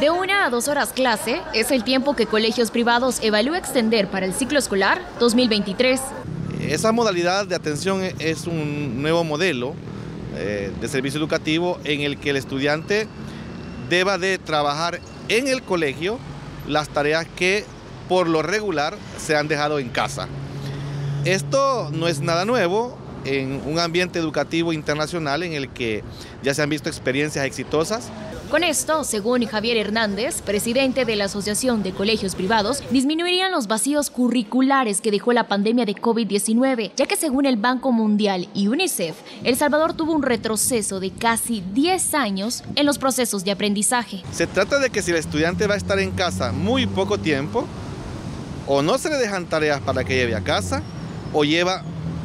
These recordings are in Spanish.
De una a dos horas clase es el tiempo que colegios privados evalúa extender para el ciclo escolar 2023. Esa modalidad de atención es un nuevo modelo eh, de servicio educativo en el que el estudiante deba de trabajar en el colegio las tareas que por lo regular se han dejado en casa. Esto no es nada nuevo en un ambiente educativo internacional en el que ya se han visto experiencias exitosas. Con esto, según Javier Hernández, presidente de la Asociación de Colegios Privados, disminuirían los vacíos curriculares que dejó la pandemia de COVID-19, ya que según el Banco Mundial y UNICEF, El Salvador tuvo un retroceso de casi 10 años en los procesos de aprendizaje. Se trata de que si el estudiante va a estar en casa muy poco tiempo, o no se le dejan tareas para que lleve a casa, o lleva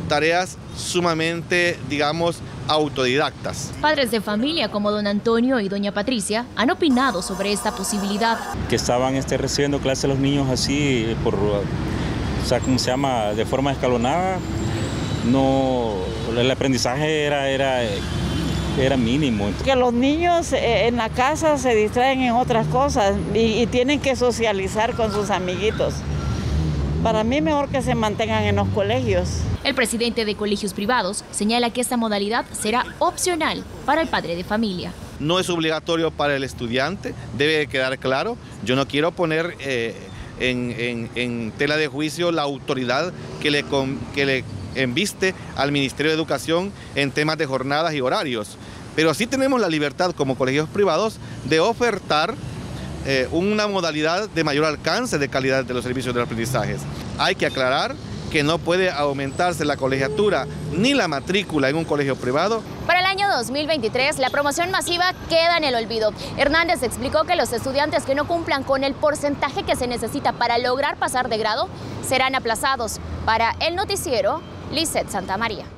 tareas sumamente, digamos, autodidactas. Padres de familia como don Antonio y doña Patricia han opinado sobre esta posibilidad. Que estaban este, recibiendo clases los niños así, por, o sea, ¿cómo se llama? De forma escalonada, no, el aprendizaje era, era, era mínimo. Que los niños eh, en la casa se distraen en otras cosas y, y tienen que socializar con sus amiguitos. Para mí mejor que se mantengan en los colegios. El presidente de colegios privados señala que esta modalidad será opcional para el padre de familia. No es obligatorio para el estudiante, debe quedar claro. Yo no quiero poner eh, en, en, en, tela de juicio la autoridad que le, que le enviste al Ministerio de Educación en temas de jornadas y horarios. Pero sí tenemos la libertad como colegios privados de ofertar eh, una modalidad de mayor alcance de calidad de los servicios de aprendizajes. Hay que aclarar que no puede aumentarse la colegiatura ni la matrícula en un colegio privado. Para el año 2023, la promoción masiva queda en el olvido. Hernández explicó que los estudiantes que no cumplan con el porcentaje que se necesita para lograr pasar de grado serán aplazados. Para el noticiero, Lizeth Santa María.